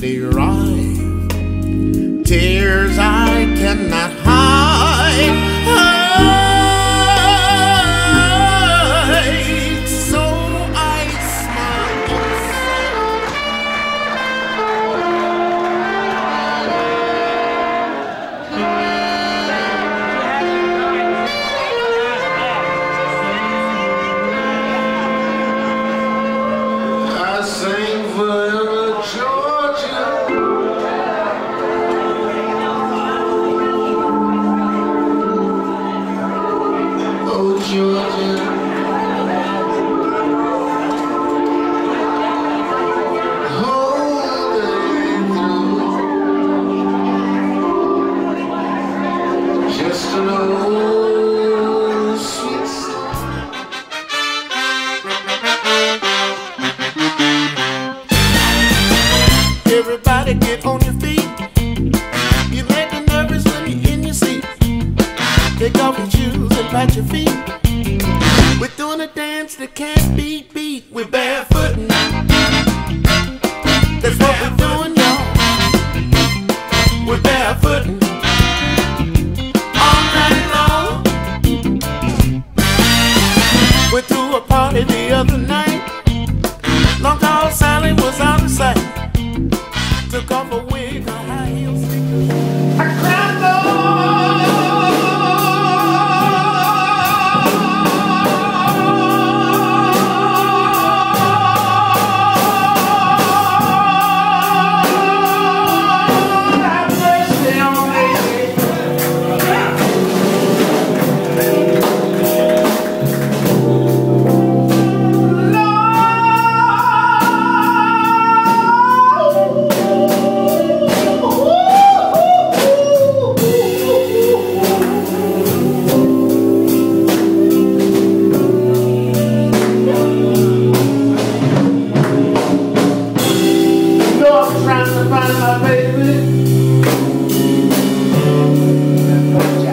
they arrive. Tears I cannot Take off your shoes and pat your feet. We're doing a dance that can't be beat. We're barefooting. That's what we're doing, y'all. We're barefooting. All night long. Went to a party the other night. Long tall Sally was out of sight. Took off a wig, her high heel trying to find my baby.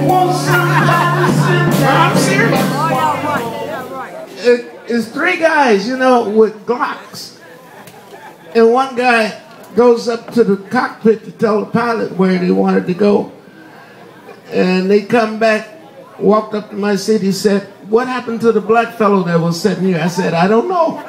Want somebody to. I'm serious. Oh, it- It's three guys, you know, with Glocks. And one guy goes up to the cockpit to tell the pilot where they wanted to go. And they come back, walked up to my seat. He said, What happened to the black fellow that was sitting here? I said, I don't know.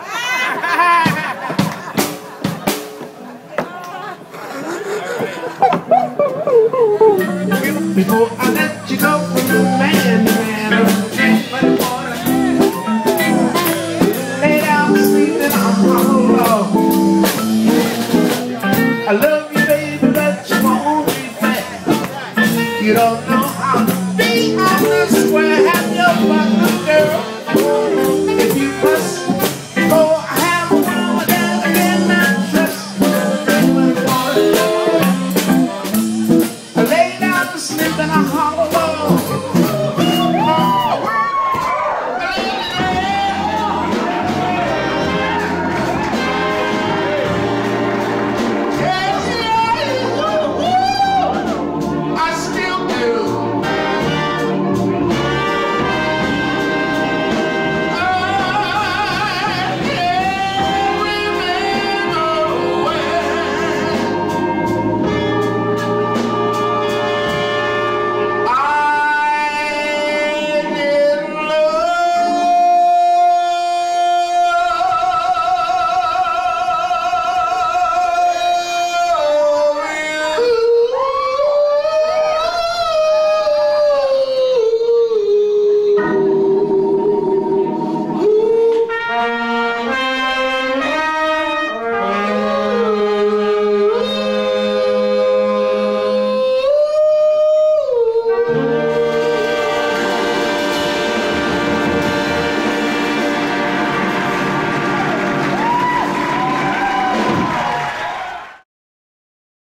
Before I let you go the. Lay down and I'm. I love you, baby, but you won't be back. You don't know how to be on the square.